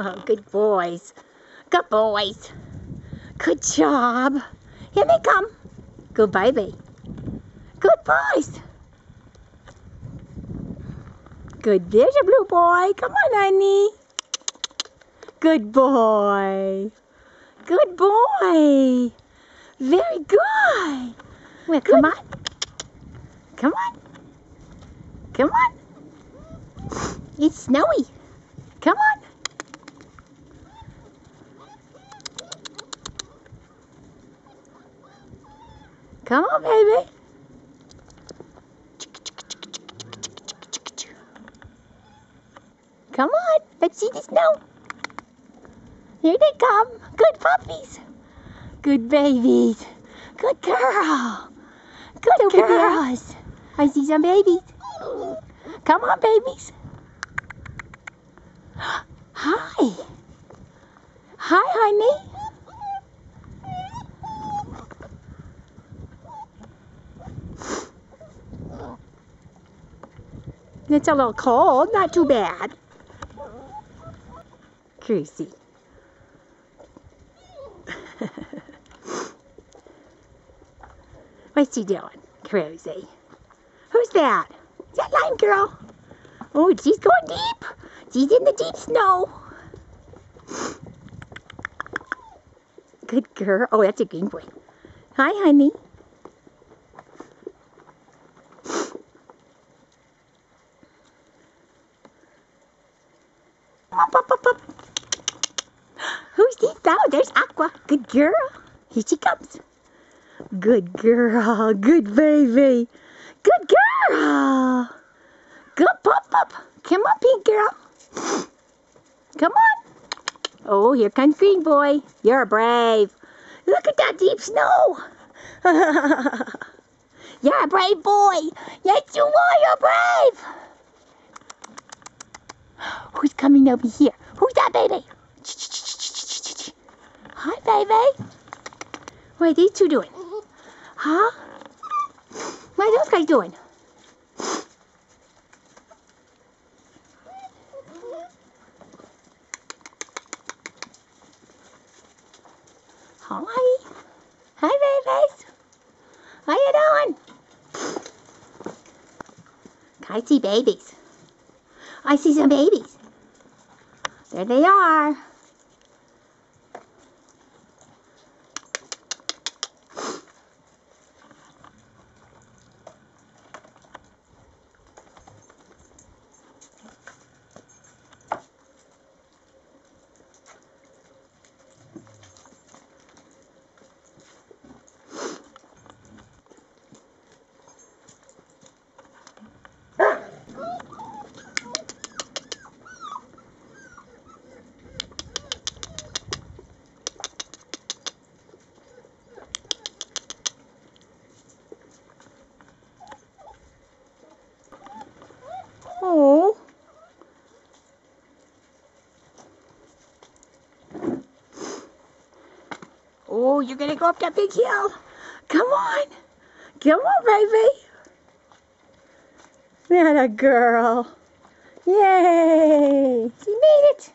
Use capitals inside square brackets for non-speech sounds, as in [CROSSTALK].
Uh-huh, good boys. Good boys. Good job. Here they come. Good baby. Good boys. Good. There's a blue boy. Come on, honey. Good boy. Good boy. Very good. Well, come on. Come on. Come on. It's snowy. Come on. Come on, baby. Come on, let's see the snow. Here they come. Good puppies. Good babies. Good girl. Good girls. I see some babies. Come on, babies. [GASPS] Hi. Hi, honey. It's a little cold, not too bad. Cruisy. [LAUGHS] What's he doing? Crazy. Who's that? Is that Lime Girl? Oh, she's going deep. She's in the deep snow. Good girl. Oh, that's a green boy. Hi, honey. Up, up, up, up. This? Oh, there's Aqua. Good girl. Here she comes. Good girl. Good baby. Good girl. Good pop up. Come on, pink girl. Come on. Oh, here comes green boy. You're brave. Look at that deep snow. [LAUGHS] You're a brave boy. Yes, you are. You're brave. Who's coming over here? Who's that baby? Baby. What are these two doing? Huh? What are those guys doing? Hi. Hi, babies. How you doing? I see babies. I see some babies. There they are. Oh, you're going to go up that big hill. Come on. Come on, baby. That a girl. Yay. She made it.